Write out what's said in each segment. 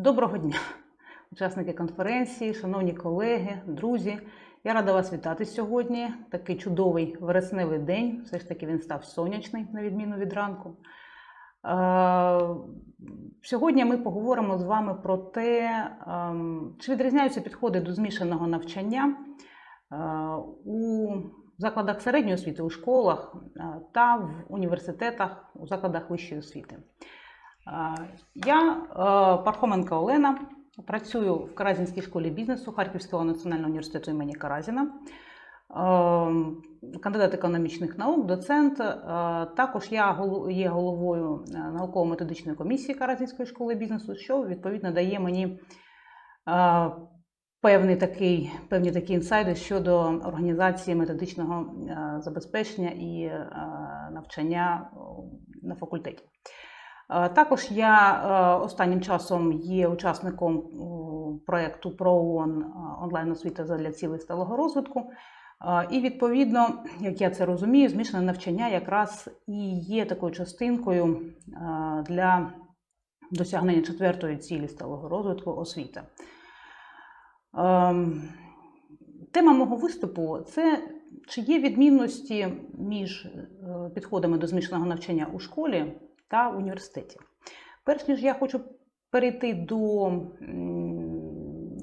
Доброго дня, учасники конференції, шановні колеги, друзі. Я рада вас вітати сьогодні. Такий чудовий вересневий день. Все ж таки він став сонячний, на відміну від ранку. Е, Сьогодні ми поговоримо з вами про те, ем, чи відрізняються підходи до змішаного навчання е, у закладах середньої освіти, у школах е, та в університетах, у закладах вищої освіти. Е, Я е, Пархоменко Олена, працюю в Каразінській школі бізнесу Харківського національного університету імені Каразіна, Е, кандидат економічних наук, доцент. Також я є головою науково-методичної комісії Каразінської школи бізнесу, що відповідно дає мені певний такий, певні такі інсайди щодо організації методичного забезпечення і навчання на факультеті. Е, Також я е, останнім часом є учасником о, проєкту ПроОН е, онлайн-освіта для цілей сталого розвитку. Е, І відповідно, як я це розумію, змішане навчання якраз і є такою частинкою е, для досягнення четвертої цілі сталого розвитку освіти. Ем, Тема мого виступу це чи є відмінності між е, підходами до змішаного навчання у школі та в університеті. Перш ніж я хочу перейти до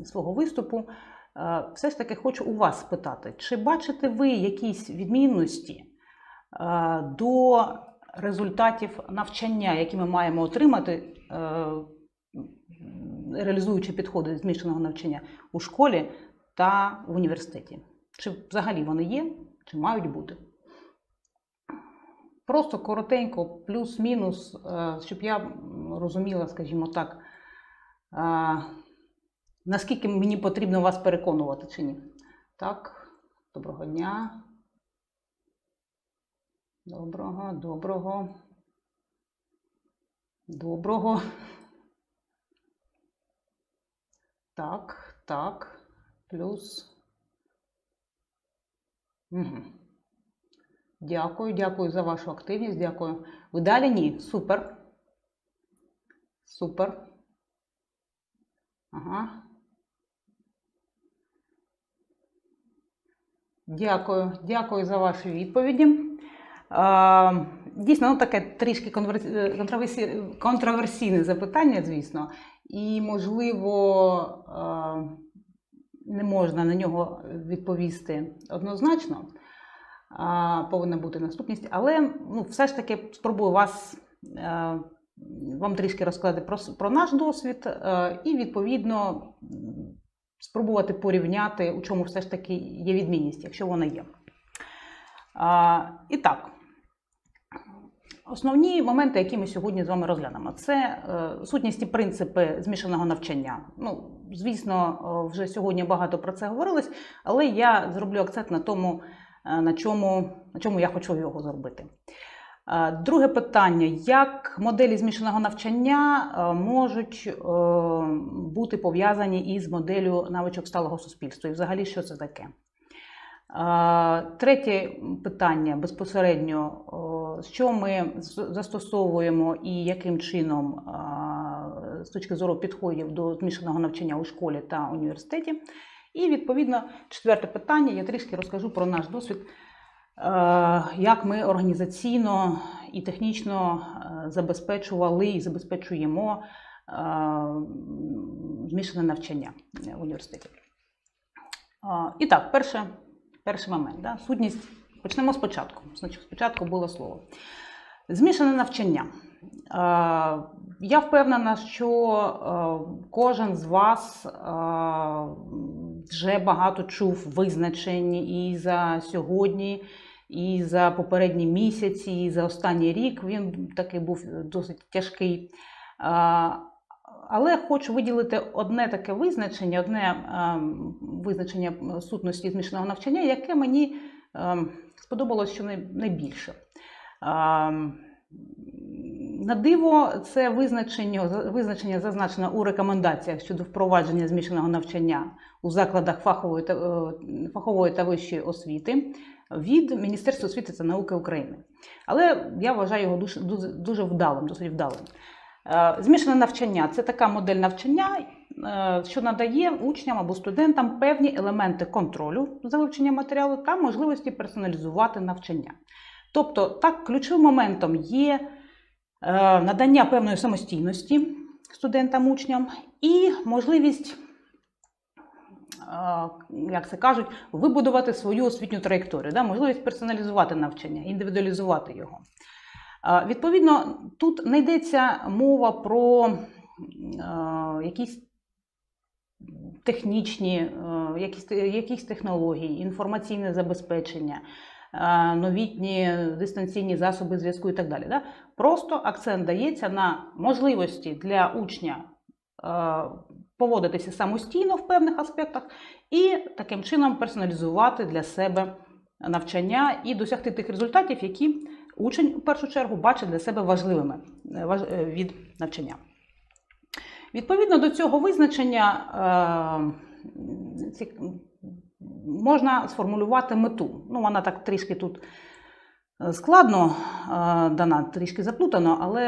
свого виступу, е, все ж таки хочу у вас спитати, чи бачите ви якісь відмінності е, до результатів навчання, які ми маємо отримати, е, реалізуючи підходи змішаного навчання у школі та в університеті? Чи взагалі вони є, чи мають бути? Просто коротенько, плюс-мінус, е, щоб я розуміла, скажімо так, е, наскільки мені потрібно вас переконувати чи ні. Так, доброго дня. Доброго, доброго. Доброго. Так, так. Плюс. Угу. Дякую, дякую за вашу активність. Дякую. Ви далі? Ні. Супер. Супер. Ага. Дякую, дякую за ваші відповіді. Дійсно, ну таке трішки е, контроверсі- контроверсійне запитання, звісно, і, можливо, не можна на нього відповісти однозначно. Повинна бути наступність, але ну, все ж таки спробую вас е, вам трішки розказати про, про наш досвід е, і, відповідно, спробувати порівняти, у чому все ж таки є відмінність, якщо вона є. І так, основні моменти, які ми сьогодні з вами розглянемо, це е, сутність і принципи змішаного навчання. Ну, звісно, вже сьогодні багато про це говорилось, але я зроблю акцент на тому, на чому, на чому я хочу його зробити. Е, Друге питання: як моделі змішаного навчання е, можуть е, бути пов'язані із моделлю навичок сталого суспільства? І взагалі, що це таке? Е, Третє питання безпосередньо, що ми застосовуємо і яким чином е, з точки зору підходів до змішаного навчання у школі та університеті. І відповідно четверте питання. Я трішки розкажу про наш досвід, е, як ми організаційно і технічно е, забезпечували і забезпечуємо е, змішане навчання в університеті. І так, перше, перший момент. Да? Сутність. Почнемо спочатку. Значить, спочатку було слово. Змішане навчання. Я впевнена, що е, кожен з вас е, вже багато чув визначень і за сьогодні, і за попередні місяці, і за останній рік. Він такий був досить тяжкий. Е, Але хочу виділити одне таке визначення, одне визначення сутності змішаного навчання, яке мені сподобалось що найбільше. На диво, це визначення визначення зазначено у рекомендаціях щодо впровадження змішаного навчання у закладах фахової та е, фахової та вищої освіти від Міністерства освіти та науки України. Але я вважаю його дуже, дуже, вдалим, досить вдалим. Е, змішане навчання це така модель навчання, е, що надає учням або студентам певні елементи контролю за вивченням матеріалу та можливості персоналізувати навчання. Тобто, так, ключовим моментом є надання певної самостійності студентам-учням і можливість, як це кажуть, вибудувати свою освітню траєкторію, да? можливість персоналізувати навчання, індивідуалізувати його. Відповідно, тут не йдеться мова про якісь технічні, якісь, якісь технології, інформаційне забезпечення, новітні дистанційні засоби зв'язку і так далі. Да? Просто акцент дається на можливості для учня поводитися самостійно в певних аспектах і таким чином персоналізувати для себе навчання і досягти тих результатів, які учень в першу чергу бачить для себе важливими е, е, від навчання. Відповідно до цього визначення можна сформулювати мету. Ну, Вона так трішки тут складно дана, трішки заплутано, але,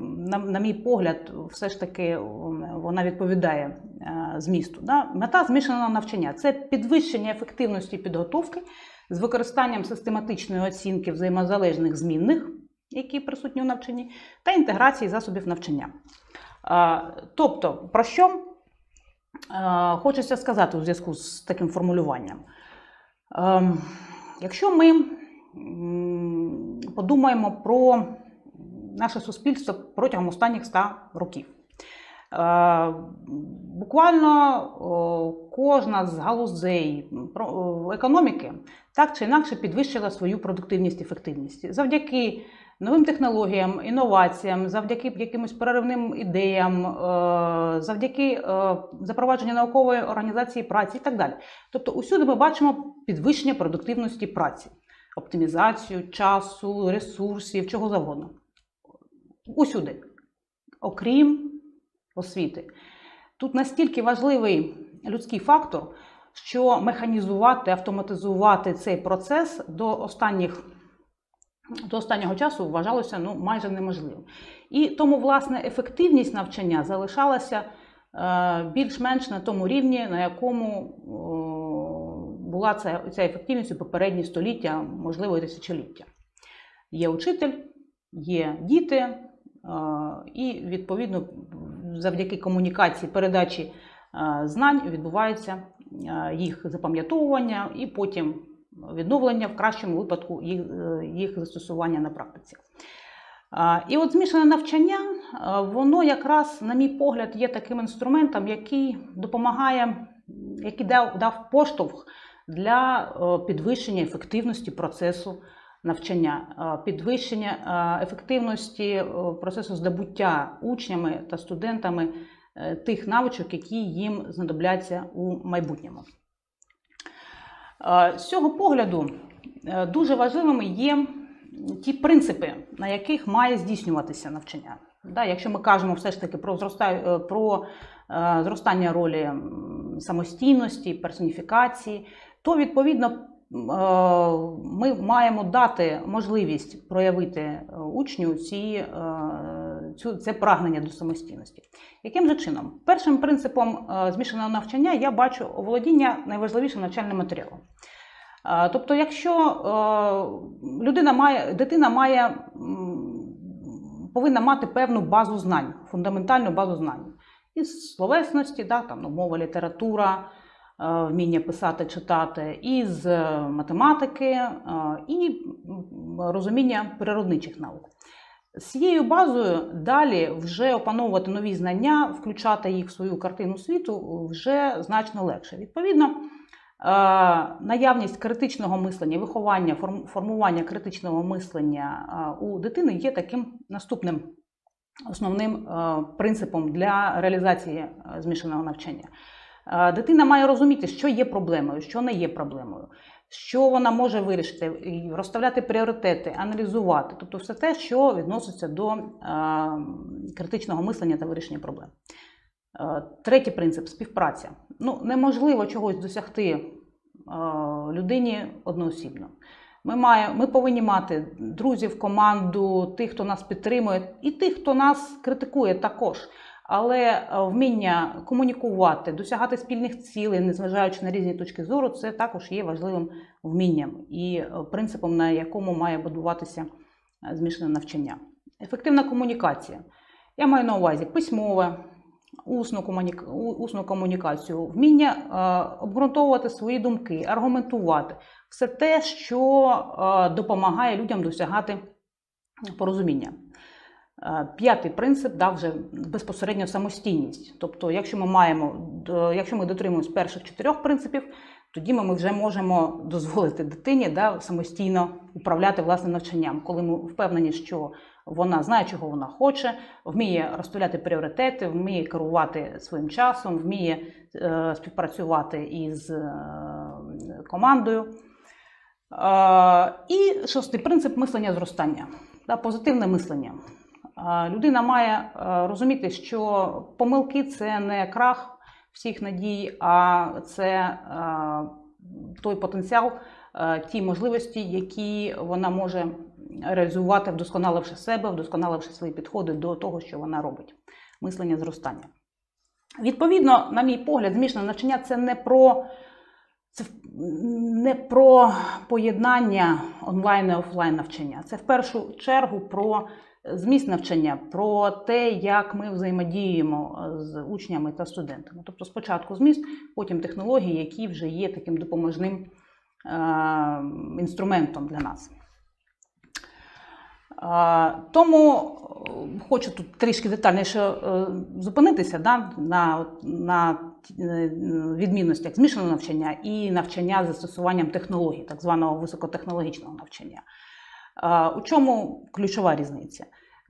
на, на мій погляд, все ж таки вона відповідає змісту. Мета змішаного навчання це підвищення ефективності підготовки з використанням систематичної оцінки взаємозалежних змінних, які присутні у навчанні, та інтеграції засобів навчання. Тобто, про що хочеться сказати у зв'язку з таким формулюванням? Ем, якщо ми подумаємо про наше суспільство протягом останніх 100 років, Е, буквально кожна з галузей економіки так чи інакше підвищила свою продуктивність і ефективність завдяки новим технологіям, інноваціям, завдяки якимось переривним ідеям, е, завдяки е, запровадженню наукової організації праці і так далі. Тобто, усюди ми бачимо підвищення продуктивності праці, оптимізацію часу, ресурсів, чого завгодно. Усюди. Окрім освіти. Тут настільки важливий людський фактор, що механізувати, автоматизувати цей процес до останніх. До останнього часу вважалося ну, майже неможливим. І тому, власне, ефективність навчання залишалася е, більш-менш на тому рівні, на якому була ця, ця ефективність у попередні століття, можливо, тисячоліття. Є учитель, є діти, е, і, відповідно, завдяки комунікації, передачі е, знань відбувається їх запам'ятовування і потім відновлення в кращому випадку їх, е, їх застосування на практиці. І от змішане навчання, воно якраз, на мій погляд, є таким інструментом, який допомагає, який дав, дав поштовх для підвищення ефективності процесу навчання, підвищення ефективності процесу здобуття учнями та студентами е, тих навичок, які їм знадобляться у майбутньому. З цього погляду е, дуже важливими є ті принципи, на яких має здійснюватися навчання. Якщо ми кажемо все ж таки про е, про зростання ролі самостійності, персоніфікації, то відповідно Е, ми маємо дати можливість проявити е, учню ці, е, цю, це прагнення до самостійності. Яким же чином? Першим принципом змішаного навчання я бачу оволодіння найважливішим навчальним матеріалом. Тобто, якщо людина має, дитина має, повинна мати певну базу знань, фундаментальну базу знань із словесності, да, там, ну, мова, література. Е, вміння писати, читати, із математики е, і розуміння природничих наук. З цією базою далі вже опановувати нові знання, включати їх в свою картину світу вже значно легше. Відповідно, е, наявність критичного мислення, виховання, формування критичного мислення у дитини є таким наступним основним принципом для реалізації змішаного навчання. Дитина має розуміти, що є проблемою, що не є проблемою. Що вона може вирішити, розставляти пріоритети, аналізувати, тобто все те, що відноситься до е, критичного мислення та вирішення проблем. Е, Третій принцип співпраця. Ну, неможливо чогось досягти е, людині одноосібно. Ми, має, ми повинні мати друзів, команду, тих, хто нас підтримує, і тих, хто нас критикує також. Але е, вміння комунікувати, досягати спільних цілей, незважаючи на різні точки зору, це також є важливим вмінням і е, принципом, на якому має будуватися е, змішане навчання. Ефективна комунікація. Я маю на увазі письмове, усну, комуніка... усну комунікацію, вміння обґрунтовувати свої думки, аргументувати все те, що допомагає людям досягати порозуміння. Е, П'ятий принцип дав вже безпосередньо самостійність. Тобто, якщо ми маємо, якщо ми дотримуємось перших чотирьох принципів, тоді ми вже можемо дозволити дитині да, самостійно управляти власним навчанням, коли ми впевнені, що вона знає, чого вона хоче, вміє розставляти пріоритети, вміє керувати своїм часом, вміє е, співпрацювати із е, командою. Е, і шостий принцип мислення зростання, да, позитивне мислення. Людина має е, розуміти, що помилки це не крах всіх надій, а це е, той потенціал, е, ті можливості, які вона може реалізувати, вдосконаливши себе, вдосконаливши свої підходи до того, що вона робить. Мислення зростання. Відповідно, на мій погляд, змішане навчання це не про це не про поєднання онлайн і офлайн навчання. Це в першу чергу про зміст навчання, про те, як ми взаємодіємо з учнями та студентами. Тобто, спочатку зміст, потім технології, які вже є таким допоможним е, інструментом для нас. Е, Тому е, хочу тут трішки детальніше е, зупинитися да, на, на е, відмінностях змішаного навчання і навчання з застосуванням технологій, так званого високотехнологічного навчання. Е, У чому ключова різниця?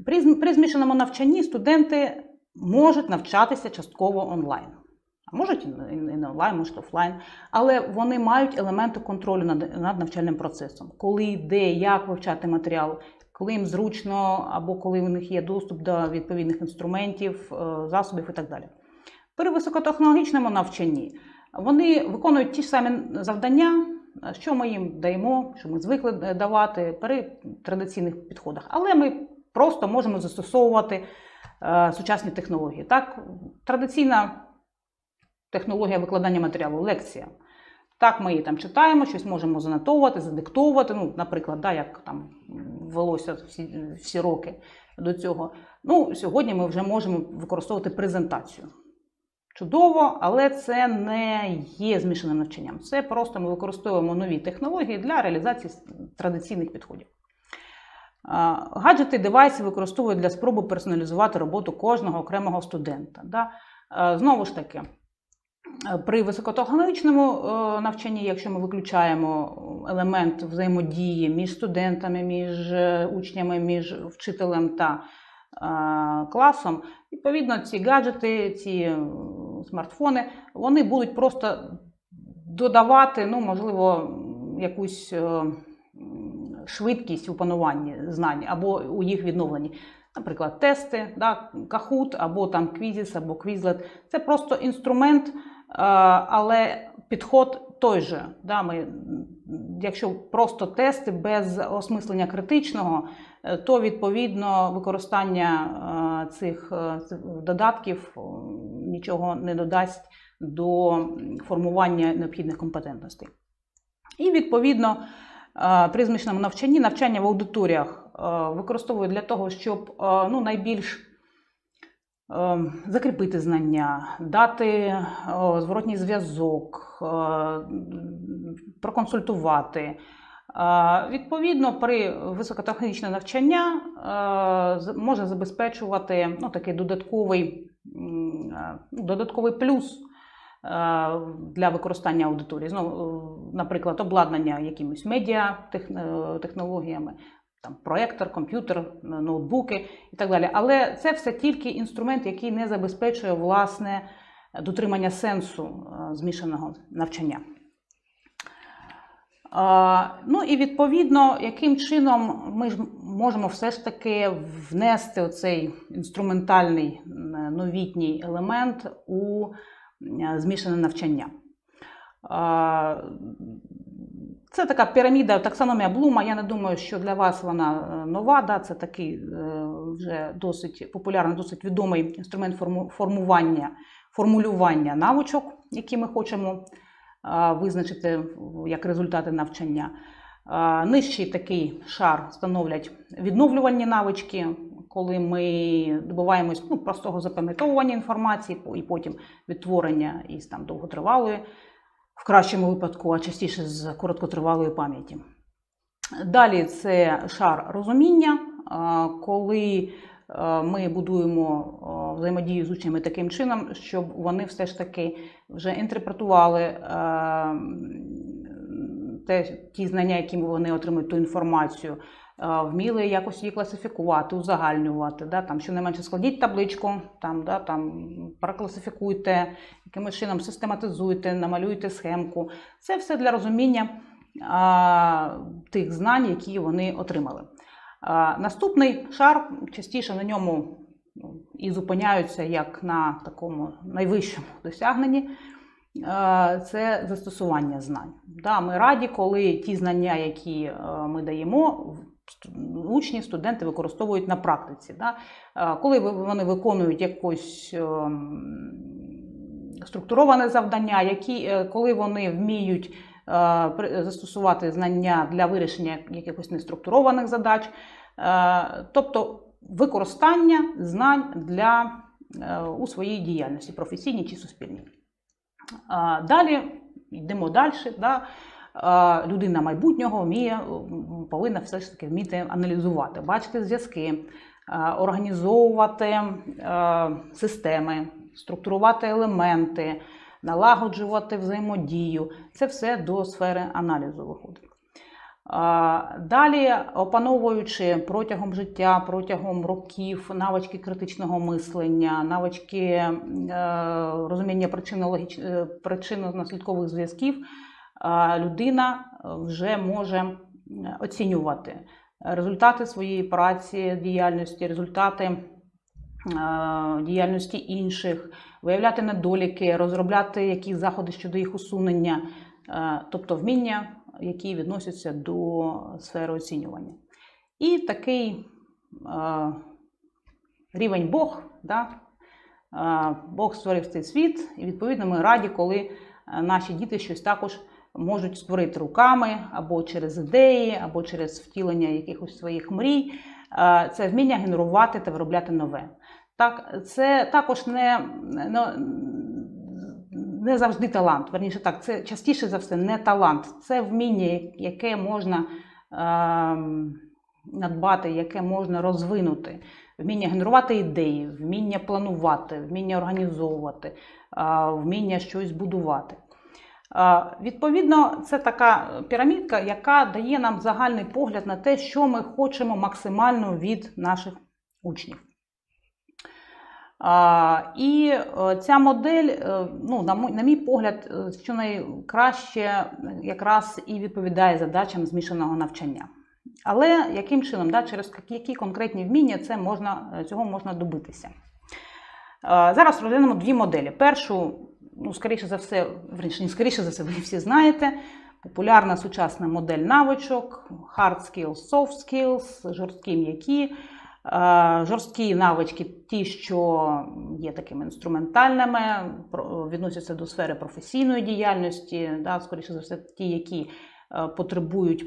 При, змішаному навчанні студенти можуть навчатися частково онлайн. А можуть і не- онлайн, можуть офлайн, але вони мають елементи контролю над, навчальним процесом, коли, де, як вивчати матеріал, коли їм зручно, або коли у них є доступ до відповідних інструментів, е, засобів і так далі. При високотехнологічному навчанні вони виконують ті ж самі завдання, що ми їм даємо, що ми звикли е, давати при традиційних підходах. Але ми просто можемо застосовувати е, сучасні технології. Так, традиційна технологія викладання матеріалу, лекція. Так, ми її там читаємо, щось можемо занотовувати, задиктовувати. Ну, наприклад, да, як там велося всі, всі роки до цього. Ну, сьогодні ми вже можемо використовувати презентацію. Чудово, але це не є змішаним навчанням. Це просто ми використовуємо нові технології для реалізації традиційних підходів. Гаджети, девайси використовують для спроби персоналізувати роботу кожного окремого студента. Да? Знову ж таки, е, при високотехнологічному е, навчанні, якщо ми виключаємо елемент взаємодії між студентами, між е, учнями, між вчителем та е, класом, відповідно, ці гаджети, ці е, смартфони, вони будуть просто додавати, ну, можливо, якусь е, швидкість у пануванні знань або у їх відновленні. Наприклад, тести, да, Kahoot, або там Quizzes, або Quizlet. Це просто інструмент, е, але підход той же. Да, ми, якщо просто тести без осмислення критичного, е, то відповідно використання е, цих додатків нічого не додасть до формування необхідних компетентностей. І відповідно е, при змішаному навчанні навчання в аудиторіях е, використовують для того, щоб е, ну, найбільш закріпити знання, дати зворотній зв'язок, проконсультувати. Відповідно, при високотехнологічне навчання може забезпечувати ну, такий додатковий, додатковий плюс для використання аудиторії. Знову, е, наприклад, обладнання якимись медіа е, технологіями, там проектор, комп'ютер, ноутбуки і так далі. Але це все тільки інструмент, який не забезпечує власне дотримання сенсу е, змішаного навчання. Ну і відповідно, яким чином ми ж можемо все ж таки внести оцей інструментальний новітній елемент у змішане навчання. Це така піраміда, таксономія Блума. Я не думаю, що для вас вона нова. Да? Це такий вже досить популярний, досить відомий інструмент формування, формулювання навичок, які ми хочемо визначити як результати навчання. Нижчий такий шар становлять відновлювальні навички, коли ми добуваємось ну, простого запам'ятовування інформації і потім відтворення із там довготривалої, в кращому випадку, а частіше з короткотривалої пам'яті. Далі це шар розуміння, коли ми будуємо взаємодію з учнями таким чином, щоб вони все ж таки вже інтерпретували те, ті знання, які вони отримують, ту інформацію, вміли якось її класифікувати, узагальнювати. Да, там, Щонайменше складіть табличку, там, да, там, прокласифікуйте, якимось чином систематизуйте, намалюйте схемку. Це все для розуміння а, тих знань, які вони отримали. А, Наступний шар частіше на ньому ну, і зупиняються як на такому найвищому досягненні. Це застосування знань. Да, Ми раді, коли ті знання, які ми даємо, учні, студенти використовують на практиці. Да? Коли вони виконують якось ем, структуроване завдання, які, е, коли вони вміють е, застосувати знання для вирішення якихось неструктурованих задач, е, тобто використання знань для, у своїй діяльності, професійній чи суспільній. Далі йдемо далі. Да? Людина майбутнього вміє, повинна все ж таки вміти аналізувати, бачити зв'язки, організовувати системи, структурувати елементи, налагоджувати взаємодію. Це все до сфери аналізу виходить. Далі, опановуючи протягом життя, протягом років навички критичного мислення, навички е, розуміння причинно-наслідкових зв'язків, людина вже може оцінювати результати своєї праці, діяльності, результати діяльності інших, виявляти недоліки, розробляти якісь заходи щодо їх усунення, тобто вміння, які відносяться до сфери оцінювання. І такий рівень Бог. Да? Бог створив цей світ, і відповідно ми раді, коли наші діти щось також можуть створити руками або через ідеї, або через втілення якихось своїх мрій. Це вміння генерувати та виробляти нове. Так, Це також не не, завжди талант. Верніше так, це частіше за все не талант. Це вміння, яке можна е, надбати, яке можна розвинути. Вміння генерувати ідеї, вміння планувати, вміння організовувати, вміння щось будувати. Відповідно, це така пірамідка, яка дає нам загальний погляд на те, що ми хочемо максимально від наших учнів. І е, ця модель, е, ну, на мій погляд, е, що найкраще якраз і відповідає задачам змішаного навчання. Але яким чином, да, через які конкретні вміння це можна, цього можна добитися? Зараз розглянемо дві моделі. Першу ну, скоріше за все, не скоріше за все, ви всі знаєте. Популярна сучасна модель навичок, hard skills, soft skills, жорсткі м'які. Жорсткі навички, ті, що є такими інструментальними, відносяться до сфери професійної діяльності, да, скоріше за все, ті, які е, потребують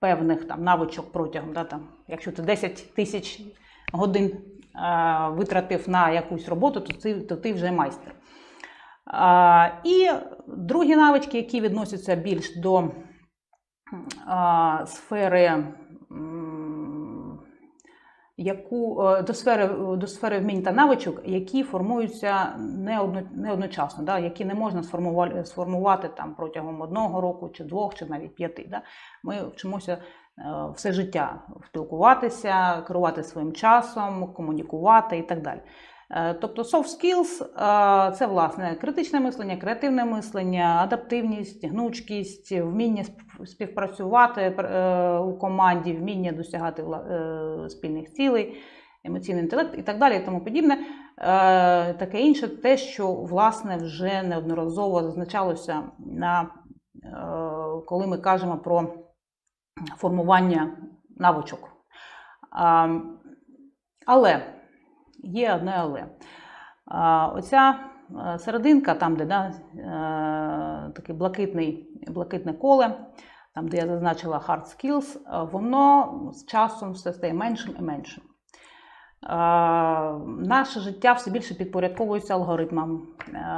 певних там навичок протягом, да, там, якщо ти 10 тисяч годин е, витратив на якусь роботу, то ти, то ти вже майстер. І другі навички, які відносяться більш до сфери яку е, до сфери до сфери вмінь та навичок, які формуються не одно, не одночасно, да, які не можна сформувати сформувати там протягом одного року, чи двох, чи навіть п'яти. Да. Ми вчимося е, все життя спілкуватися, керувати своїм часом, комунікувати і так далі. Е, Тобто soft skills е, це власне критичне мислення, креативне мислення, адаптивність, гнучкість, вміння співпрацювати е, у команді, вміння досягати спільних цілей, емоційний інтелект і так далі, і тому подібне. Таке інше, те, що власне вже неодноразово зазначалося на коли ми кажемо про формування навичок. Але є одне але. Оця е, серединка, там, де да, е, блакитний, блакитне коле, там, де я зазначила hard skills, е, воно з часом все стає меншим і меншим. Наше життя все більше підпорядковується алгоритмам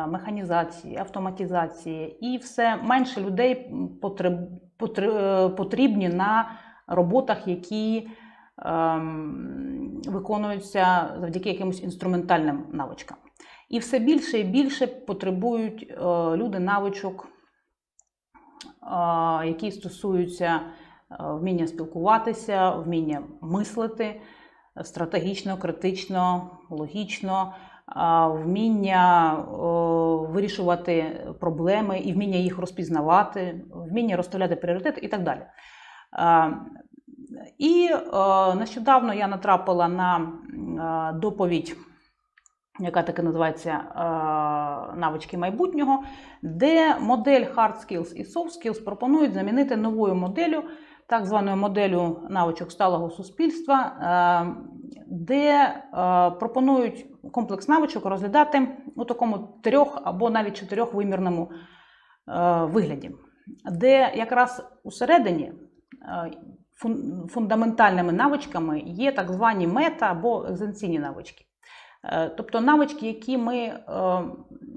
механізації, автоматизації, і все менше людей потреб- потр- потрібні на роботах, які виконуються завдяки якимось інструментальним навичкам. І все більше і більше потребують е, люди навичок, е, які стосуються е, вміння спілкуватися, вміння мислити стратегічно, критично, логічно, вміння вирішувати проблеми і вміння їх розпізнавати, вміння розставляти пріоритети і так далі. І е, нещодавно я натрапила на е, доповідь, яка таки називається е, навички майбутнього, де модель Hard Skills і Soft Skills пропонують замінити новою моделлю, так званою моделлю навичок сталого суспільства, де пропонують комплекс навичок розглядати у такому трьох або навіть чотирьохвимірному вигляді, де якраз усередині фундаментальними навичками є так звані мета або екзенційні навички. Е, Тобто навички, які, ми, е,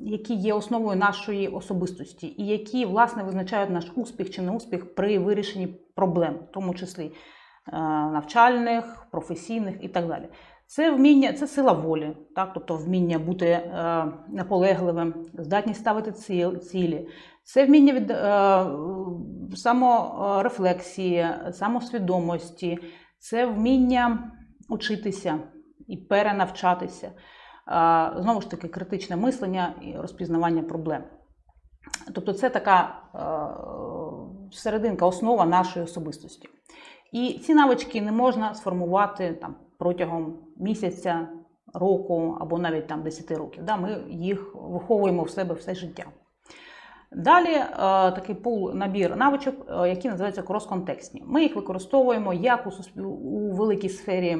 які є основою нашої особистості, і які власне визначають наш успіх чи неуспіх при вирішенні проблем, в тому числі е, навчальних, професійних і так далі. Це вміння, це сила волі, так? тобто вміння бути наполегливим, здатність ставити цілі, це вміння від саморефлексії, самосвідомості, це вміння учитися і перенавчатися. Знову ж таки, критичне мислення і розпізнавання проблем. Тобто, це така серединка, основа нашої особистості. І ці навички не можна сформувати там, протягом місяця, року або навіть там 10 років. Да? Ми їх виховуємо в себе все життя. Далі е, такий пул набір навичок, е, які називаються крос-контекстні. Ми їх використовуємо як у, у великій сфері, е,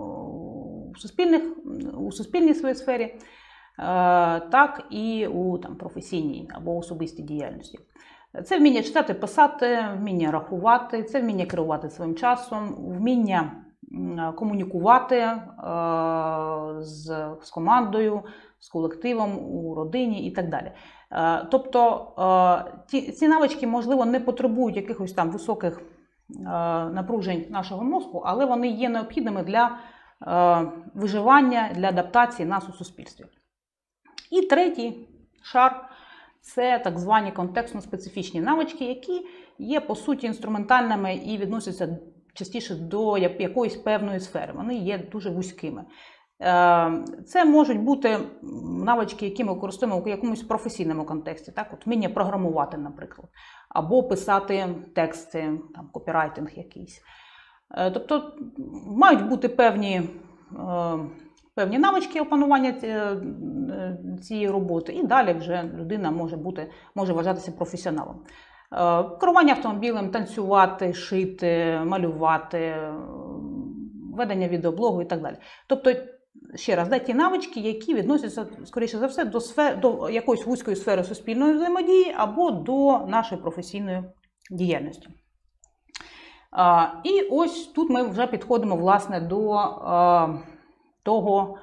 у, суспільних, у суспільній своїй сфері, так і у там, професійній або особистій діяльності. Це вміння читати, писати, вміння рахувати, це вміння керувати своїм часом, вміння комунікувати з, з командою, з колективом у родині і так далі. Е, Тобто е, ці навички, можливо, не потребують якихось там високих е, напружень нашого мозку, але вони є необхідними для виживання, для адаптації нас у суспільстві. І третій шар це так звані контекстно-специфічні навички, які є по суті інструментальними і відносяться частіше до якоїсь певної сфери. Вони є дуже вузькими. Е, Це можуть бути навички, які ми використовуємо у якомусь професійному контексті, так, от вміння програмувати, наприклад, або писати тексти, там, копірайтинг якийсь. Е, Тобто мають бути певні, е, певні навички опанування цієї роботи, і далі вже людина може бути, може вважатися професіоналом. Керування автомобілем, танцювати, шити, малювати, ведення відеоблогу і так далі. Тобто, ще раз, да, ті навички, які відносяться, скоріше за все, до, сфер, до якоїсь вузької сфери суспільної взаємодії або до нашої професійної діяльності. А, І ось тут ми вже підходимо власне до а, того,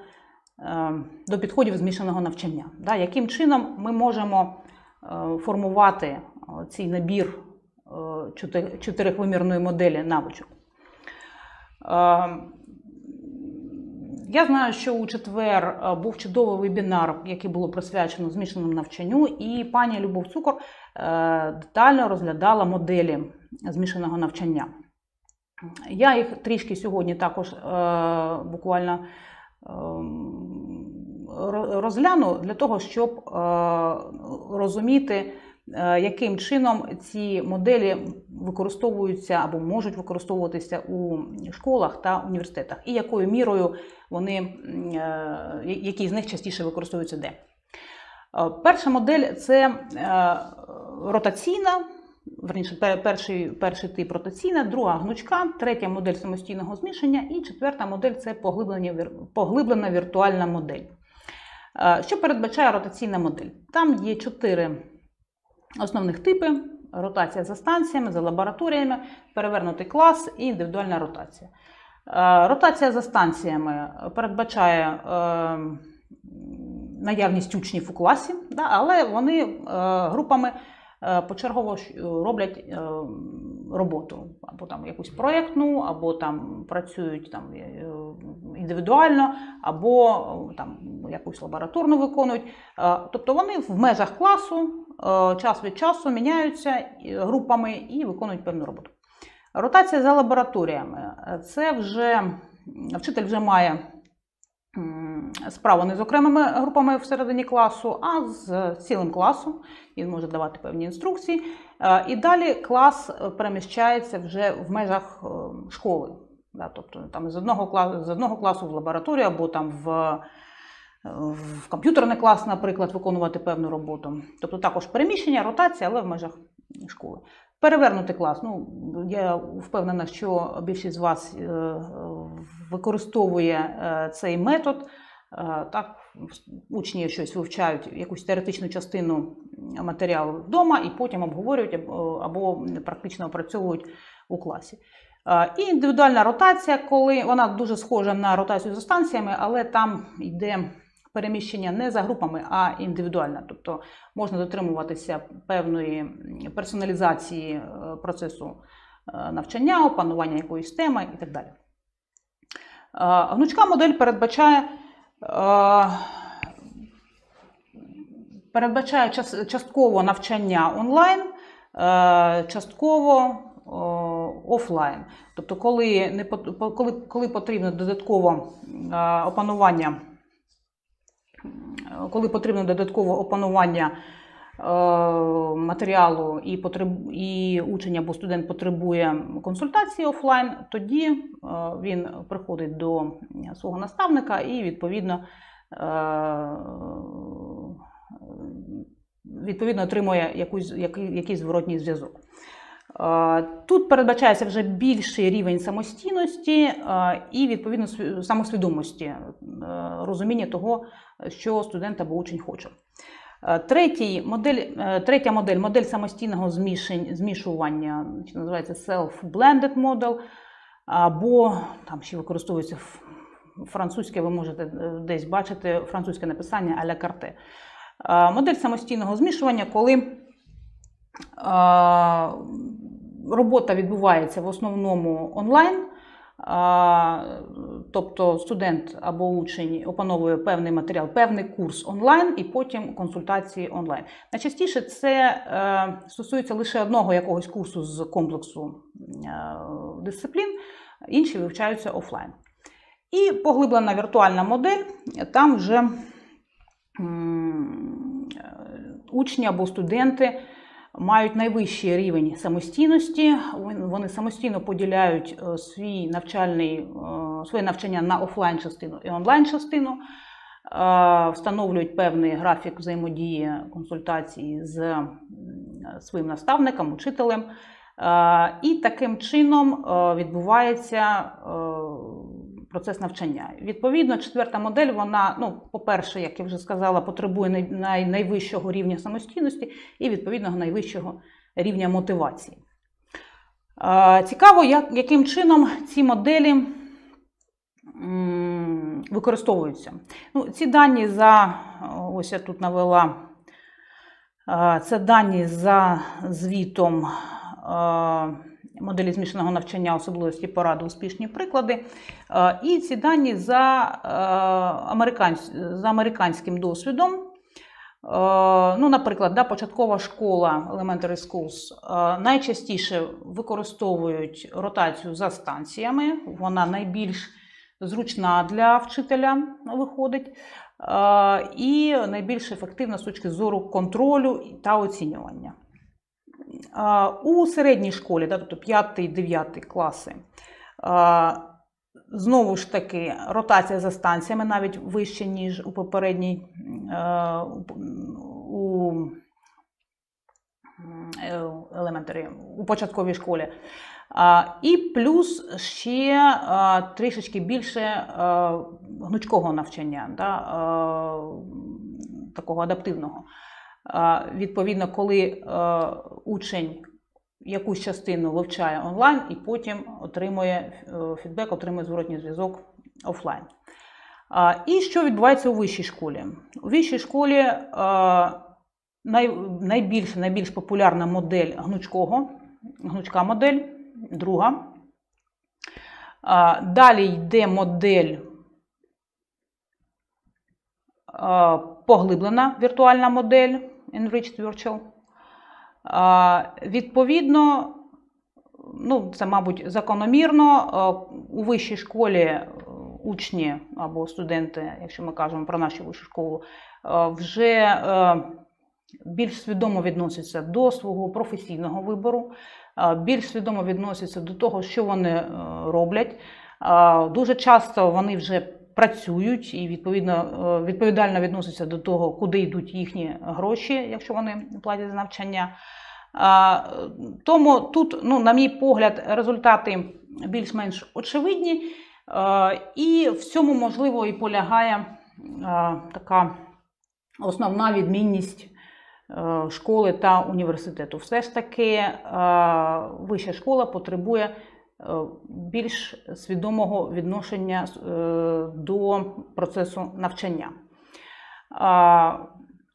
е, до підходів змішаного навчання. Да, яким чином ми можемо формувати цей набір чотир- чотирихвимірної моделі навичок. Я знаю, що у четвер е, був чудовий вебінар, який було присвячено змішаному навчанню, і пані Любов Цукор е, детально розглядала моделі змішаного навчання. Я їх трішки сьогодні також е, буквально ем, розгляну для того, щоб розуміти, яким чином ці моделі використовуються або можуть використовуватися у школах та університетах, і якою мірою вони, е, які з них частіше використовуються де. Е, Перша модель це е, ротаційна, верніше, перший, перший тип ротаційна, друга гнучка, третя модель самостійного змішання і четверта модель це поглиблена віртуальна модель. Е, Що передбачає ротаційна модель? Там є чотири основних типи: ротація за станціями, за лабораторіями, перевернутий клас і індивідуальна ротація. Е, Ротація за станціями передбачає е, наявність учнів у класі, але вони е, групами почергово роблять е, роботу або там якусь проєктну, або там працюють там е, індивідуально, або е, там якусь лабораторну виконують. Е, Тобто вони в межах класу е, час від часу міняються е, групами і виконують певну роботу. Ротація за лабораторіями це вже вчитель вже має м, справу не з окремими групами всередині класу, а з цілим класом. Він може давати певні інструкції. Е, І далі клас переміщається вже в межах е, школи. Тобто там з одного класу, з одного класу в лабораторію або там в, е, в комп'ютерний клас, наприклад, виконувати певну роботу. Тобто також переміщення, ротація, але в межах школи. Перевернути клас. Ну, я впевнена, що більшість з вас е, використовує е, цей метод. Е, Так, учні щось вивчають, якусь теоретичну частину матеріалу вдома і потім обговорюють або, практично опрацьовують у класі. І індивідуальна ротація, коли вона дуже схожа на ротацію за станціями, але там йде переміщення не за групами, а індивідуально. Тобто можна дотримуватися певної персоналізації е, процесу е, навчання, опанування якоїсь теми і так далі. Е, Гнучка модель передбачає, передбачає частково навчання онлайн, частково офлайн. Тобто, коли, не, коли, коли потрібно додатково опанування, коли потрібно додатково опанування е, матеріалу і, потреб... і учень або студент потребує консультації офлайн, тоді е, він приходить до свого наставника і відповідно. е, Відповідно, отримує якийсь зворотній зв'язок. Е, Тут передбачається вже більший рівень самостійності е, і відповідно самосвідомості, е, розуміння того, що студент або учень хоче. Третій модель, третя модель модель самостійного змішень- змішування, що називається self-blended model, або там ще використовується французьке, ви можете десь бачити французьке написання à la carte. Е, Модель самостійного змішування, коли робота відбувається в основному онлайн. Тобто студент або учень опановує певний матеріал, певний курс онлайн і потім консультації онлайн. Найчастіше це е, стосується лише одного якогось курсу з комплексу е, дисциплін, інші вивчаються офлайн. І поглиблена віртуальна модель, там вже е, учні або студенти мають найвищий рівень самостійності. Вони самостійно поділяють е, свій навчальний, е, своє навчання на офлайн частину і онлайн частину, е, встановлюють певний графік взаємодії консультації з своїм наставником, учителем. І таким чином відбувається процес навчання. Відповідно, четверта модель, вона, ну, по-перше, як я вже сказала, потребує най- най- найвищого рівня самостійності і відповідно найвищого рівня мотивації. Е, Цікаво, як, яким чином ці моделі м, використовуються. Ну, ці дані за ось я тут навела. Це дані за звітом моделі змішаного навчання, особливості поради, успішні приклади. Е, І ці дані за, е, американсь- за американським досвідом. Е, Ну, наприклад, да, початкова школа Elementary Schools найчастіше використовують ротацію за станціями. Вона найбільш зручна для вчителя виходить. і найбільш ефективна з точки зору контролю та оцінювання. У середній школі, тобто 5-9 класи, знову ж таки ротація за станціями навіть вище, ніж у попередній у елементарі у початковій школі. І плюс ще трішечки більше гнучкого навчання, да, такого адаптивного. Відповідно, коли учень якусь частину вивчає онлайн і потім отримує е, фідбек, отримує зворотній зв'язок офлайн. І що відбувається у вищій школі? У вищій школі найбільш, найбільш популярна модель гнучкого, гнучка модель, друга. Далі йде модель поглиблена віртуальна модель Enriched Virtual. Відповідно, ну, це, мабуть, закономірно. У вищій школі учні або студенти, якщо ми кажемо про нашу вищу школу, вже більш свідомо відносяться до свого професійного вибору, більш свідомо відносяться до того, що вони е, роблять. Дуже часто вони вже працюють і відповідно е, відповідально відносяться до того, куди йдуть їхні гроші, якщо вони платять за навчання. Тому тут, ну, на мій погляд, результати більш-менш очевидні, і в цьому можливо і полягає така основна відмінність Е, школи та університету. Все ж таки, е, вища школа потребує е, більш свідомого відношення до процесу навчання.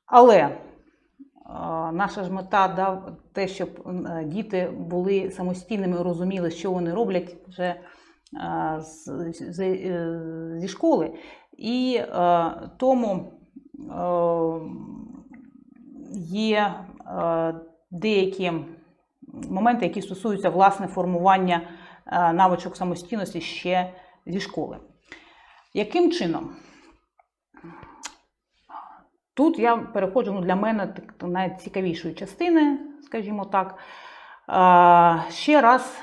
Але наша ж мета да, те, щоб діти були самостійними розуміли, що вони роблять вже зі школи. І тому є е, деякі моменти, які стосуються власне формування е, навичок самостійності ще зі школи. Яким чином? Тут я переходжу ну, для мене найцікавішої частини, скажімо так. Е, ще раз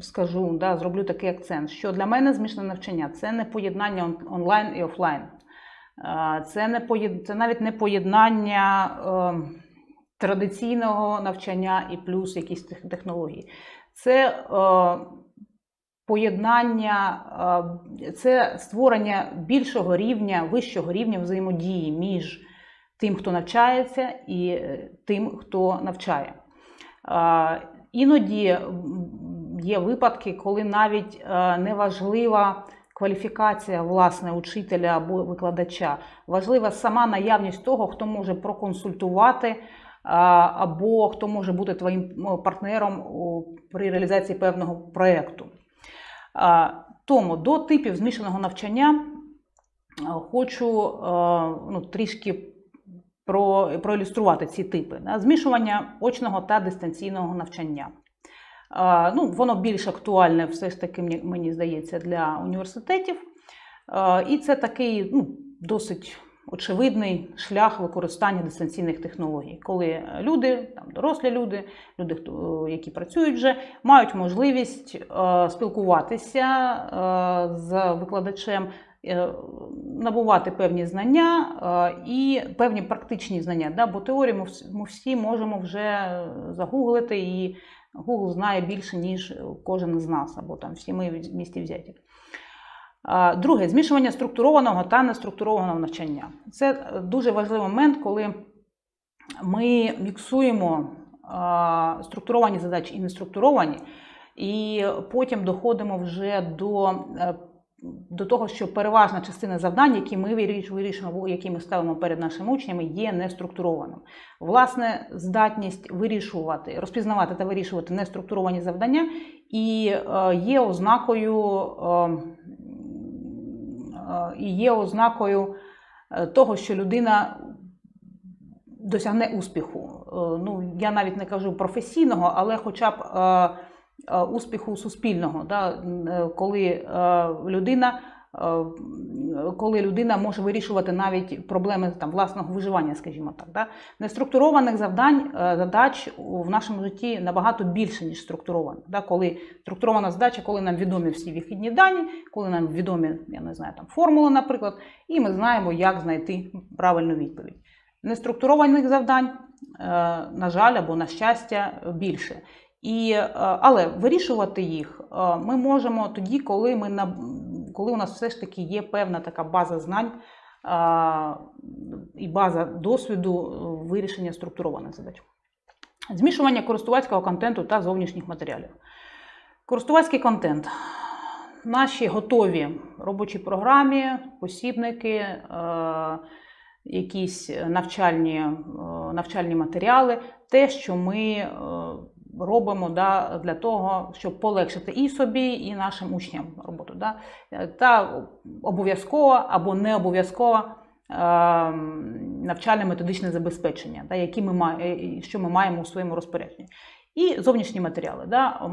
скажу, да, зроблю такий акцент, що для мене змішане навчання це не поєднання онлайн і офлайн. Це не поєд... це навіть не поєднання е, традиційного навчання і плюс якісь технології. Це е, поєднання, е, це створення більшого рівня, вищого рівня взаємодії між тим, хто навчається, і е, тим, хто навчає. Іноді є випадки, коли навіть неважлива кваліфікація власне учителя або викладача. Важлива сама наявність того, хто може проконсультувати, або хто може бути твоїм партнером при реалізації певного проєкту. Тому до типів змішаного навчання хочу ну, трішки про, проілюструвати ці типи. Змішування очного та дистанційного навчання. Ну, Воно більш актуальне, все ж таки, мені здається, для університетів. І це такий ну, досить очевидний шлях використання дистанційних технологій, коли люди, там, дорослі люди, люди, які працюють вже, мають можливість спілкуватися з викладачем. Е, набувати певні знання і певні практичні знання. Да? Бо теорію ми всі можемо вже загуглити і Google знає більше, ніж кожен з нас, або там всі ми в місті взяті. Друге, змішування структурованого та неструктурованого навчання. Це дуже важливий момент, коли ми міксуємо структуровані задачі і неструктуровані, і потім доходимо вже до е, до того, що переважна частина завдань, які ми вирішуємо, які ми ставимо перед нашими учнями, є неструктурованим. Власне, здатність вирішувати, розпізнавати та вирішувати неструктуровані завдання і е, є ознакою е, е, і є ознакою того, що людина досягне успіху. Ну, я навіть не кажу професійного, але хоча б Е, успіху суспільного, да, е, коли е, людина е, коли людина може вирішувати навіть проблеми там, власного виживання, скажімо так. Да? Неструктурованих завдань, е, задач в нашому житті набагато більше, ніж структурованих. Да? Коли структурована задача, коли нам відомі всі вихідні дані, коли нам відомі, я не знаю, там формули, наприклад, і ми знаємо, як знайти правильну відповідь. Неструктурованих завдань, е, на жаль, або на щастя, більше. І, е, Але вирішувати їх е, ми можемо тоді, коли ми коли у нас все ж таки є певна така база знань і база досвіду вирішення структурованих задач. Змішування користувацького контенту та зовнішніх матеріалів. Користувацький контент. Наші готові робочі програмі, посібники, е, якісь навчальні навчальні матеріали, те, що ми робимо да, для того, щоб полегшити і собі, і нашим учням роботу. Да. Та обов'язково або не обов'язково е, навчальне методичне забезпечення, да, які ми е, що ми маємо у своєму розпорядженні. І зовнішні матеріали. Да.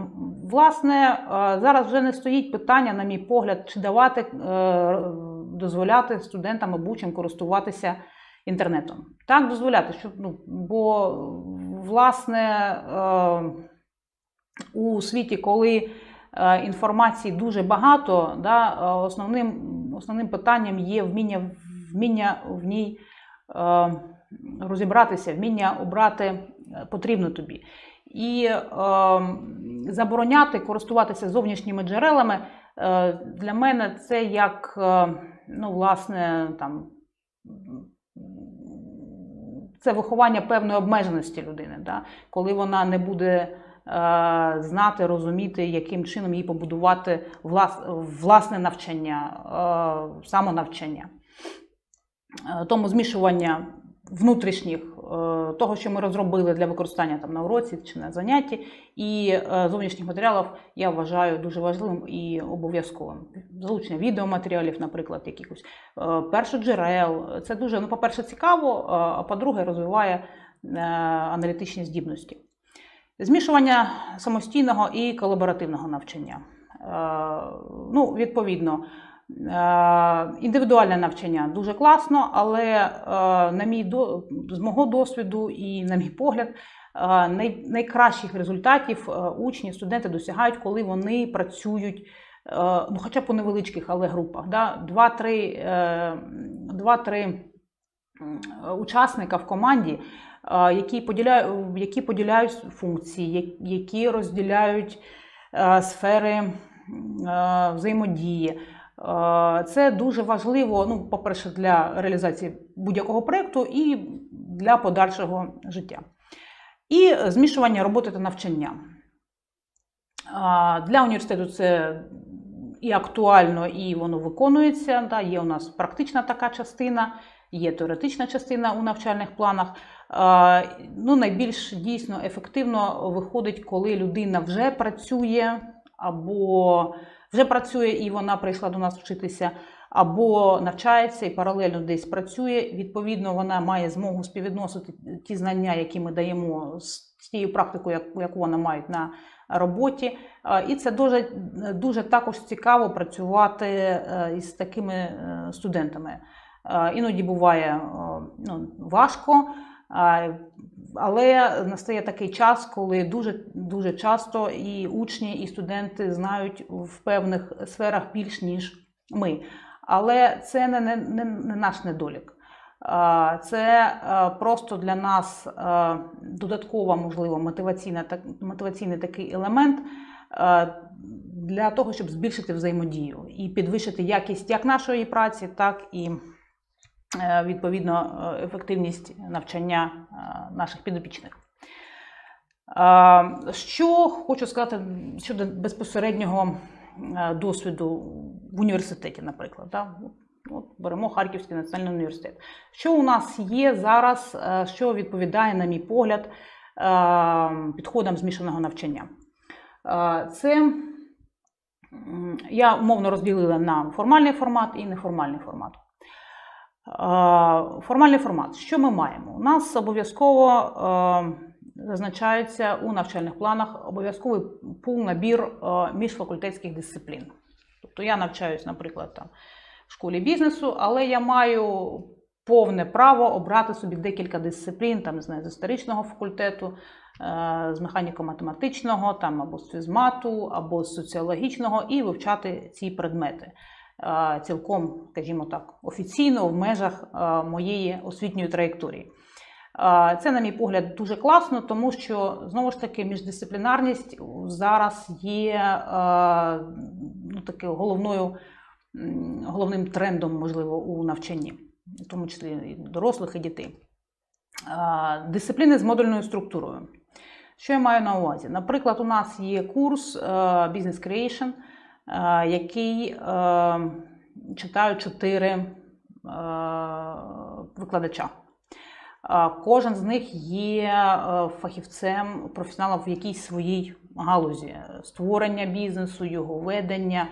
Власне, е, зараз вже не стоїть питання, на мій погляд, чи давати е, дозволяти студентам або користуватися інтернетом. Так, дозволяти, щоб ну, бо власне е, у світі, коли е, інформації дуже багато, да, е, основним основним питанням є вміння вміння в ній розібратися, вміння обрати потрібно тобі. І е, забороняти користуватися зовнішніми джерелами е, для мене це як е, ну, власне там це виховання певної обмеженості людини, да? коли вона не буде е, знати, розуміти, яким чином їй побудувати влас, власне навчання, е, самонавчання. Е, тому змішування внутрішніх е, того, що ми розробили для використання там на уроці чи на занятті, і е, зовнішніх матеріалів я вважаю дуже важливим і обов'язковим. Залучення відеоматеріалів, наприклад, якихось е, першоджерел. Це дуже, ну, по-перше, цікаво, а по-друге, розвиває аналітичні здібності. Змішування самостійного і колаборативного навчання. Ну, Відповідно, індивідуальне навчання дуже класно, але е, на мій з мого досвіду і, на мій погляд, е, найкращих результатів учні, студенти досягають, коли вони працюють, ну, хоча б у невеличких, але групах. Два-три два-три учасника в команді, які поділяють, які поділяють функції, які розділяють сфери взаємодії. Це дуже важливо, ну, по-перше, для реалізації будь-якого проєкту і для подальшого життя. І змішування роботи та навчання. Для університету це і актуально, і воно виконується. Є у нас практична така частина, є теоретична частина у навчальних планах. Ну, Найбільш дійсно ефективно виходить, коли людина вже працює або вже працює і вона прийшла до нас вчитися, або навчається і паралельно десь працює. Відповідно, вона має змогу співвідносити ті знання, які ми даємо з тією практикою, яку вона має на роботі. І це дуже дуже також цікаво працювати е, із такими е, студентами. Іноді буває ну, важко. Але настає такий час, коли дуже дуже часто і учні, і студенти знають в певних сферах більш ніж ми. Але це не, не, не, не наш недолік. Це просто для нас додаткова, можливо, мотиваційна, мотиваційний такий елемент для того, щоб збільшити взаємодію і підвищити якість як нашої праці, так і. Е, відповідно е, ефективність навчання е, наших підопічних. Що хочу сказати щодо безпосереднього досвіду в університеті, наприклад. От Беремо Харківський національний університет. Що у нас є зараз, що відповідає, на мій погляд, підходам змішаного навчання? Це я умовно розділила на формальний формат і неформальний формат. Формальний формат. Що ми маємо? У нас обов'язково зазначається у навчальних планах обов'язковий пул набір міжфакультетських дисциплін. Тобто я навчаюсь, наприклад, там в школі бізнесу, але я маю повне право обрати собі декілька дисциплін, там знаю, з історичного факультету, е, з механіко-математичного, там або з фізмату, або з соціологічного, і вивчати ці предмети. Е, цілком, скажімо так, офіційно в межах е, моєї освітньої траєкторії. Е, Це, на мій погляд, дуже класно, тому що знову ж таки міждисциплінарність зараз є ну, такою головною, головним трендом, можливо, у навчанні, в тому числі і дорослих і дітей. Дисципліни з модульною структурою. Що я маю на увазі? Наприклад, у нас є курс Business Creation, який е, читають чотири е, викладача. Е, Кожен з них є е, фахівцем, професіоналом в якійсь своїй галузі створення бізнесу, його ведення,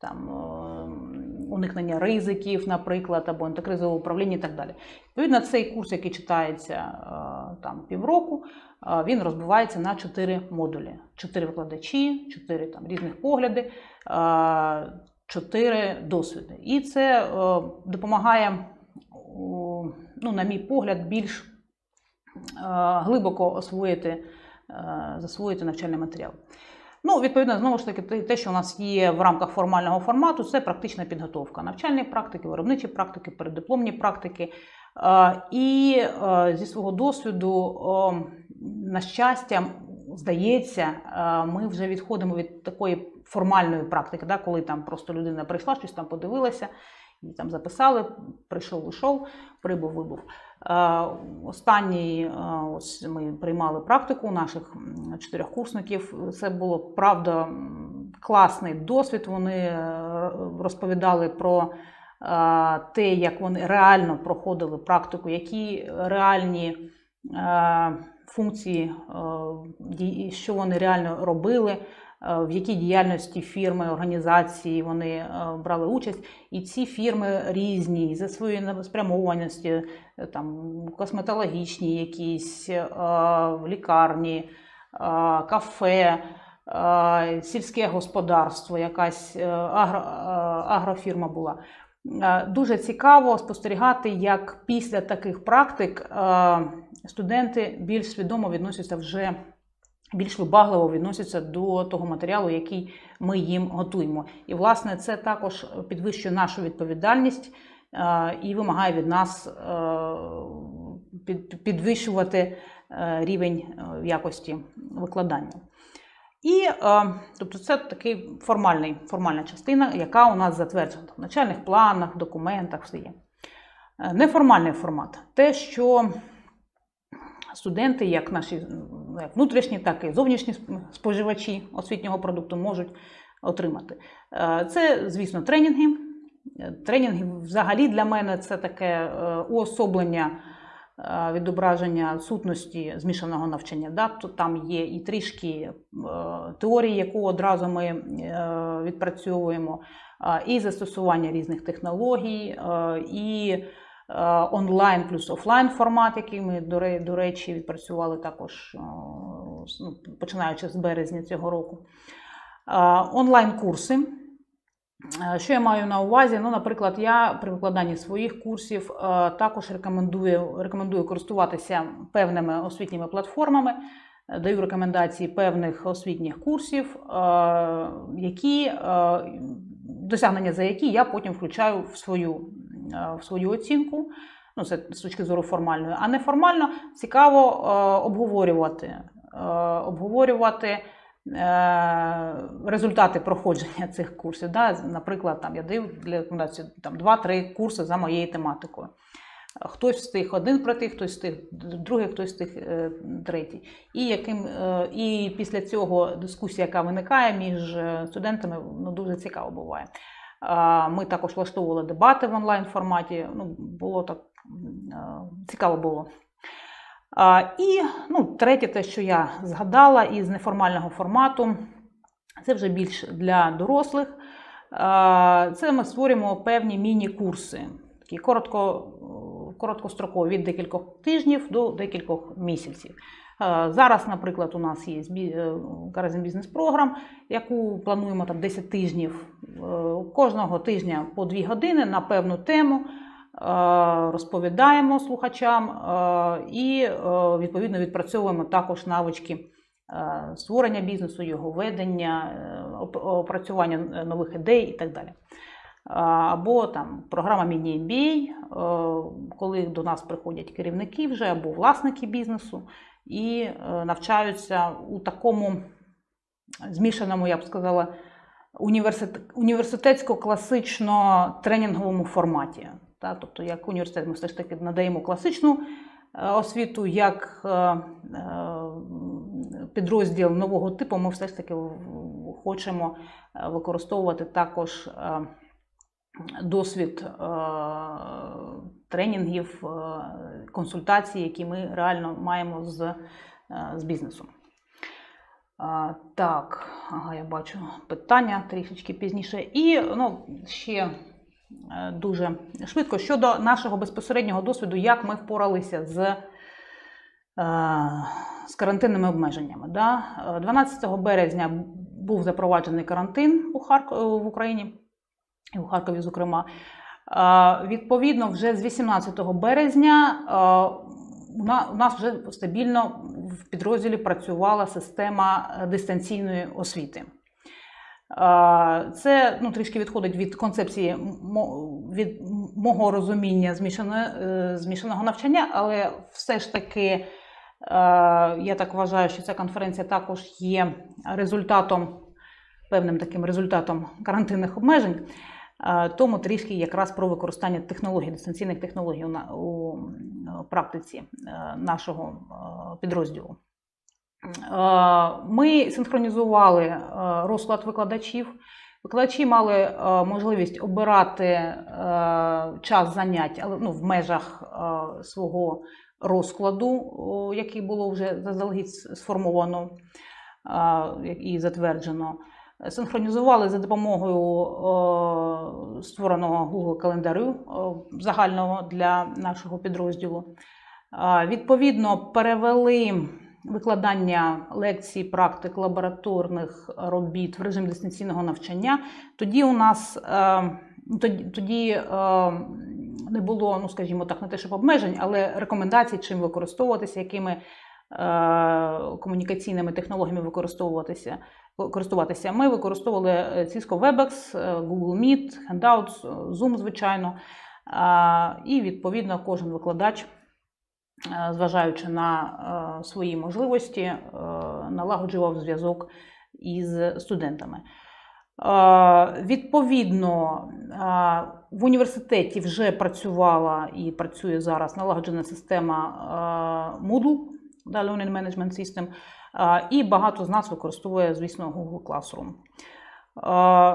там, е, уникнення ризиків, наприклад, або антикризове управління і так далі. Відповідно, цей курс, який читається е, там півроку, е, він розбивається на чотири модулі: чотири викладачі, чотири там різних погляди, е, чотири досвіди. І це допомагає, ну, на мій погляд, більш глибоко освоїти, засвоїти навчальний матеріал. Ну, відповідно, знову ж таки, те- що у нас є в рамках формального формату, це практична підготовка. Навчальні практики, виробничі практики, переддипломні практики. Е, І е, зі свого досвіду, на щастя, здається, е, ми вже відходимо від такої формальної практики, коли там просто людина прийшла, щось там подивилася, там записали, прийшов, вийшов, прибув, вибув. Е, Останній е, ось ми приймали практику наших м, чотирьохкурсників. Це було правда класний досвід. Вони е, розповідали про те, як вони реально проходили практику, які реальні функції, що вони реально робили. Е, В якій діяльності фірми, організації вони е, брали участь, і ці фірми різні за своєю спрямованості, е, там косметологічні, якісь лікарні, кафе, сільське господарство, якась агро, агрофірма була. Дуже цікаво спостерігати, як після таких практик студенти більш свідомо відносяться вже більш вибагливо відносяться до того матеріалу, який ми їм готуємо. І, власне, це також підвищує нашу відповідальність е, і вимагає від нас е, підвищувати е, рівень якості викладання. І тобто це такий формальний, формальна частина, яка у нас затверджена в начальних планах, документах, все є. Неформальний формат те, що студенти, як наші як внутрішні, так і зовнішні споживачі освітнього продукту можуть отримати. Е, Це, звісно, тренінги. Е, Тренінги взагалі для мене це таке е, уособлення відображення сутності змішаного навчання. Да? Там є і трішки теорії, яку одразу ми відпрацьовуємо, і застосування різних технологій, і онлайн плюс офлайн формат, який ми, до речі, відпрацювали також, е, ну, починаючи з березня цього року. Е, Онлайн-курси. Е, Що я маю на увазі? Ну, наприклад, я при викладанні своїх курсів е, також рекомендую, рекомендую користуватися певними освітніми платформами, е, даю рекомендації певних освітніх курсів, е, які, е, досягнення за які я потім включаю в свою, е, в свою оцінку. Ну, це з точки зору формальної, а неформально цікаво е, обговорювати, е, обговорювати е, результати проходження цих курсів. Да? Наприклад, там я даю для рекомендації там 2-3 курси за моєю тематикою. Хтось встиг один пройти, хтось встиг другий, хтось встиг е, третій. І, яким, е, і після цього дискусія, яка виникає між е, студентами, ну, дуже цікаво буває. Ми також влаштовували дебати в онлайн форматі. Ну, було так цікаво було. І ну, третє, те, що я згадала із неформального формату, це вже більш для дорослих. Це ми створюємо певні міні-курси, такі коротко, короткострокові від декількох тижнів до декількох місяців. Зараз, наприклад, у нас є Каразін бізнес програм, яку плануємо там 10 тижнів. Кожного тижня по 2 години на певну тему. Розповідаємо слухачам і відповідно відпрацьовуємо також навички створення бізнесу, його ведення, опрацювання нових ідей і так далі або там програма Міні-MBA, е, коли до нас приходять керівники вже або власники бізнесу і е, навчаються у такому змішаному, я б сказала, університетсько-класично тренінговому форматі. Тобто, як університет, ми все ж таки надаємо класичну е, освіту, як підрозділ нового типу, ми все ж таки хочемо використовувати також досвід е, тренінгів, е, консультацій, які ми реально маємо з, е, з бізнесом. Так, ага, я бачу питання трішечки пізніше. І ну, ще дуже швидко щодо нашого безпосереднього досвіду, як ми впоралися з з карантинними обмеженнями. Да? 12 березня був запроваджений карантин у Харк... в Україні і у Харкові, зокрема. Відповідно, вже з 18 березня у нас вже стабільно в підрозділі працювала система дистанційної освіти. Це ну, трішки відходить від концепції від мого розуміння змішаного, е, навчання, але все ж таки, я так вважаю, що ця конференція також є результатом, певним таким результатом карантинних обмежень. Тому трішки якраз про використання технологій, дистанційних технологій у практиці е, нашого е, підрозділу. Ми синхронізували е, розклад викладачів. Викладачі мали можливість обирати час занять, але ну, в межах свого розкладу, який було вже заздалегідь сформовано і затверджено. Синхронізували за допомогою створеного Google календарю загального для нашого підрозділу. Відповідно, перевели викладання лекцій, практик лабораторних робіт в режим дистанційного навчання. Тоді у нас е, тоді, тоді е, не було, ну скажімо так, не те, щоб обмежень, але рекомендацій, чим використовуватися, якими е, комунікаційними технологіями використовуватися користуватися. Ми використовували е, Cisco WebEx, е, Google Meet, Hangouts, е, Zoom, звичайно. І, відповідно, кожен викладач, зважаючи на свої можливості, налагоджував зв'язок із студентами. Відповідно, в університеті вже працювала і працює зараз налагоджена система Moodle, Learning Management System, і багато з нас використовує, звісно, Google Classroom.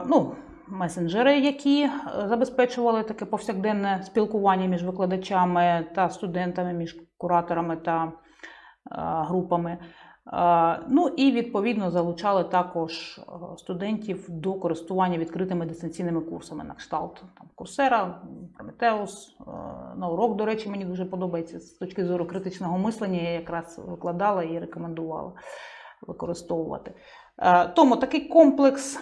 Ну, Месенджери, які е, забезпечували таке повсякденне спілкування між викладачами та студентами, між кураторами та групами. Ну і відповідно залучали також е, студентів до користування відкритими дистанційними курсами на кшталт там Курсера, Прометеус. Е, на урок, до речі, мені дуже подобається з точки зору критичного мислення. Я якраз викладала і рекомендувала використовувати. Е, тому такий комплекс.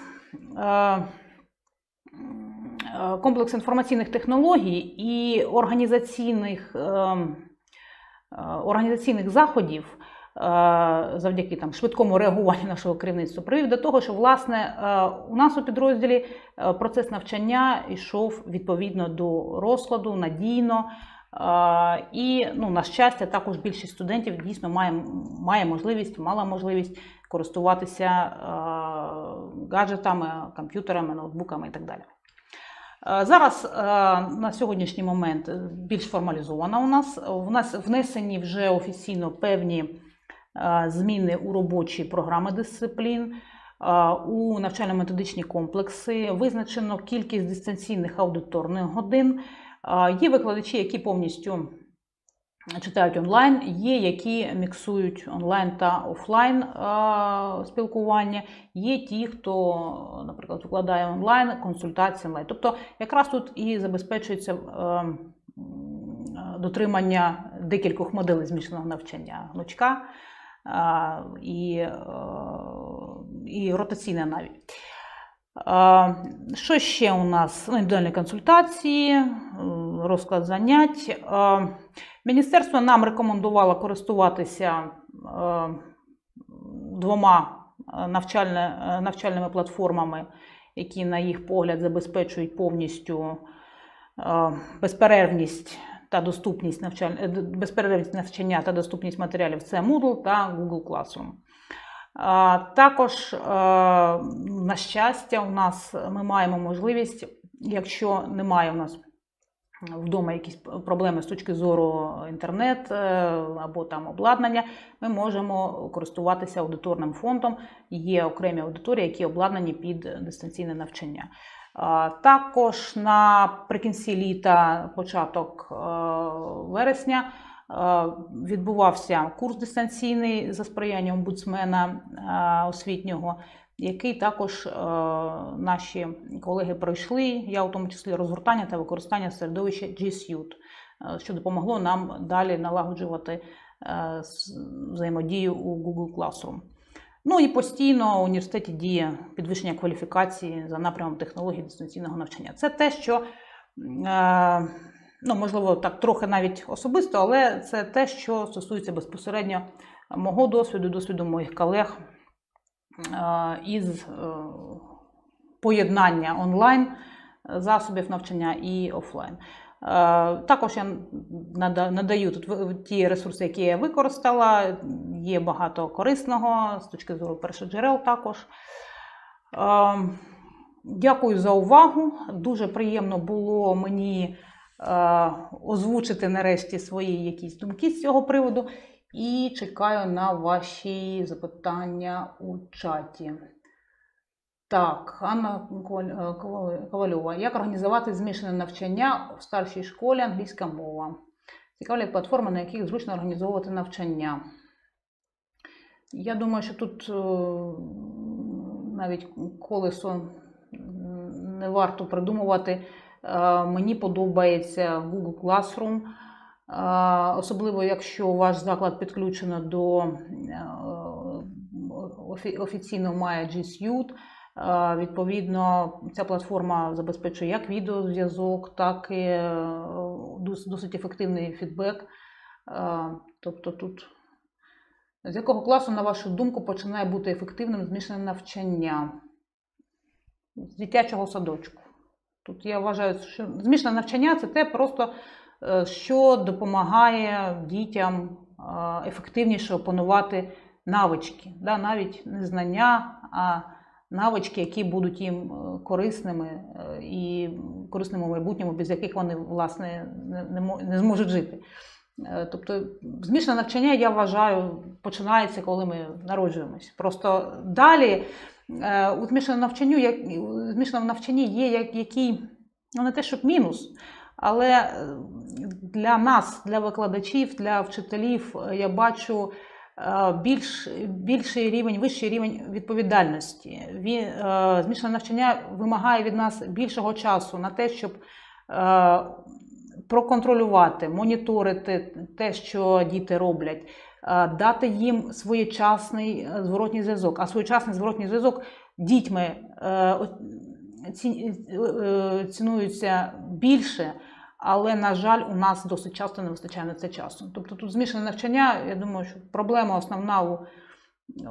Комплекс інформаційних технологій і організаційних організаційних заходів завдяки там швидкому реагуванню нашого керівництва привів до того, що власне е, у нас у підрозділі е, процес навчання йшов відповідно до розкладу надійно. І ну, на щастя, також більшість студентів дійсно має має можливість, мала можливість користуватися гаджетами, комп'ютерами, ноутбуками і так далі. Зараз на сьогоднішній момент більш формалізована у нас. У нас внесені вже офіційно певні зміни у робочі програми дисциплін, у навчально-методичні комплекси, визначено кількість дистанційних аудиторних годин. Є викладачі, які повністю читають онлайн, є які міксують онлайн та офлайн спілкування, є ті, хто, наприклад, викладає онлайн, консультації онлайн. Тобто, якраз тут і забезпечується. Дотримання декількох моделей змішаного навчання гнучка, і, е, і ротаційне навіть. Що ще у нас? Ну, Індивідуальні консультації, е, розклад занять. Міністерство нам рекомендувало користуватися е, двома навчальними платформами, які, на їх погляд, забезпечують повністю безперервність та доступність навчаль... е, безперервність навчання та доступність матеріалів це Moodle та Google Classroom. Також, е, на щастя, у нас ми маємо можливість, якщо немає у нас вдома якісь проблеми з точки зору інтернет е, або там обладнання, ми можемо користуватися аудиторним фондом. Є окремі аудиторії, які обладнані під дистанційне навчання. Також наприкінці літа, початок е, вересня, е, відбувався курс дистанційний за сприяння омбудсмена е, освітнього, який також наші колеги пройшли. Я у тому числі розгортання та використання середовища G Suite, е, що допомогло нам далі налагоджувати взаємодію у Google Classroom. Ну і постійно в університеті діє підвищення кваліфікації за напрямом технологій дистанційного навчання. Це те, що е, ну, можливо, так трохи навіть особисто, але це те, що стосується безпосередньо мого досвіду, досвіду моїх колег е, із е, поєднання онлайн засобів навчання і офлайн. Е, Також я надаю тут ті ресурси, які я використала. Є багато корисного з точки зору першоджерел також. Е, Дякую за увагу. Дуже приємно було мені е, озвучити нарешті свої якісь думки з цього приводу. І чекаю на ваші запитання у чаті. Так, Анна е, Коваль- Ковальова. Як організувати змішане навчання в старшій школі англійська мова? Цікавлять платформи, на яких зручно організовувати навчання. Я думаю, що тут е, навіть колесо не варто придумувати. Е, Мені подобається Google Classroom, особливо якщо ваш заклад підключено до офіційно має G Suite. Е, Відповідно, ця платформа забезпечує як відеозв'язок, так і е, досить ефективний фідбек. Е, Тобто тут з якого класу, на вашу думку, починає бути ефективним змішане навчання? З дитячого садочку. Тут я вважаю, що змішане навчання це те просто, що допомагає дітям ефективніше опанувати навички. Навіть не знання, а навички, які будуть їм е, корисними е, і корисними в майбутньому, без яких вони власне не, не, мо- не зможуть жити. Е, Тобто змішане навчання, я вважаю, починається, коли ми народжуємось. Просто далі у змішаному навчанню, як, у змішаному навчанні є як, який, ну не те, щоб мінус, але для нас, для викладачів, для вчителів, я бачу більш, більший рівень, вищий рівень відповідальності. Він, е, змішане навчання вимагає від нас більшого часу на те, щоб е, проконтролювати, моніторити те, що діти роблять, е, дати їм своєчасний е, зворотній зв'язок. А своєчасний зворотній зв'язок дітьми е, о- ці- е, цінується більше, але, на жаль, у нас досить часто не вистачає на це часу. Тобто тут змішане навчання, я думаю, що проблема основна у,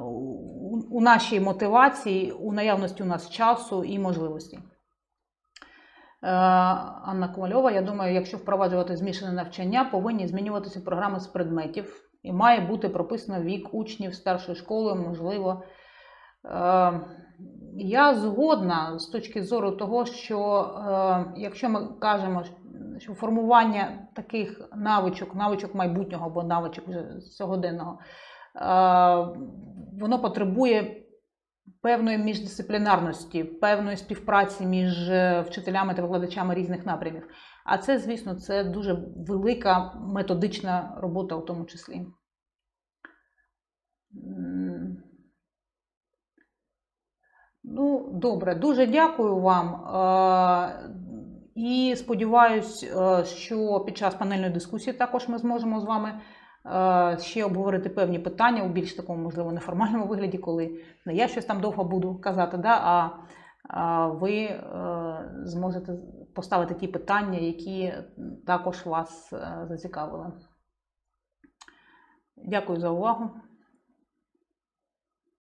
у, у нашій мотивації, у наявності у нас часу і можливості. Е, Анна Ковальова, я думаю, якщо впроваджувати змішане навчання, повинні змінюватися програми з предметів і має бути прописано вік учнів старшої школи, можливо. Е, Я згодна з точки зору того, що е, якщо ми кажемо, що формування таких навичок, навичок майбутнього або навичок сьогоденного, е, воно потребує певної міждисциплінарності, певної співпраці між е, вчителями та викладачами різних напрямів. А це, звісно, це дуже велика методична робота у тому числі. Ну, добре, дуже дякую вам. І сподіваюсь, е, що під час панельної дискусії також ми зможемо з вами е, ще обговорити певні питання у більш такому, можливо, неформальному вигляді, коли не я щось там довго буду казати, да, а, ви е, зможете поставити ті питання, які також вас зацікавили. Дякую за увагу.